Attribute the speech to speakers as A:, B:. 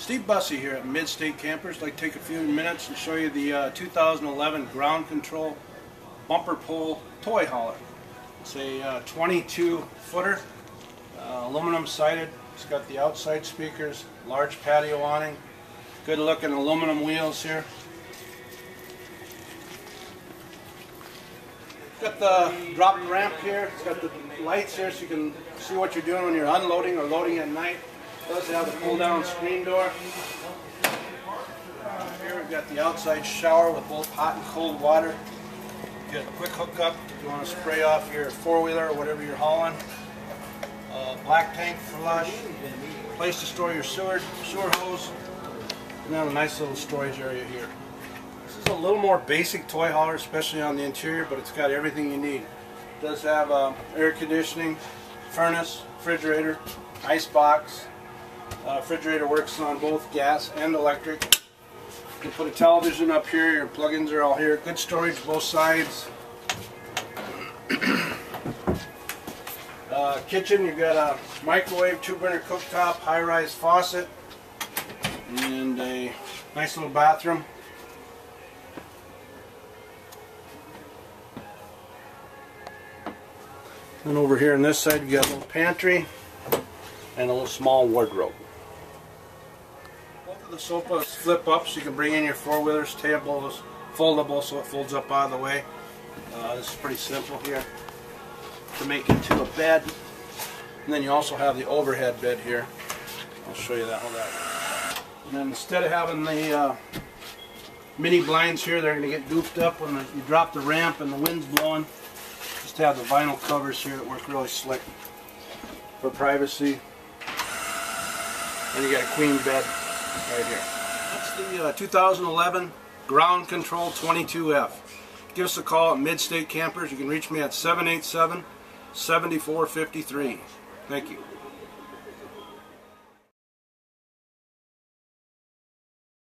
A: Steve Busse here at Midstate Campers. I'd like to take a few minutes and show you the uh, 2011 Ground Control Bumper Pull Toy Hauler. It's a uh, 22 footer, uh, aluminum sided. It's got the outside speakers, large patio awning, good looking aluminum wheels here. Got the drop ramp here. It's got the lights here so you can see what you're doing when you're unloading or loading at night. Does have the pull down screen door. Here we've got the outside shower with both hot and cold water. You Get a quick hookup if you want to spray off your four-wheeler or whatever you're hauling. Uh, black tank flush. Place to store your sewer, sewer hose. And then a nice little storage area here. This is a little more basic toy hauler, especially on the interior, but it's got everything you need. It does have uh, air conditioning, furnace, refrigerator, ice box. Uh, refrigerator works on both gas and electric. You can put a television up here, your plugins are all here. Good storage both sides. uh, kitchen, you've got a microwave, two burner cooktop, high rise faucet, and a nice little bathroom. And over here on this side you got a little pantry and a little small wardrobe. Both of the sofas flip up so you can bring in your four-wheelers. Table is foldable so it folds up out of the way. Uh, this is pretty simple here to make into a bed. And then you also have the overhead bed here. I'll show you that Hold one. And then instead of having the uh, mini blinds here, they're going to get goofed up when the, you drop the ramp and the wind's blowing. Just have the vinyl covers here that work really slick for privacy. And you got a queen bed right here. That's the uh, 2011 Ground Control 22F. Give us a call at Midstate Campers. You can reach me at 787 7453. Thank you.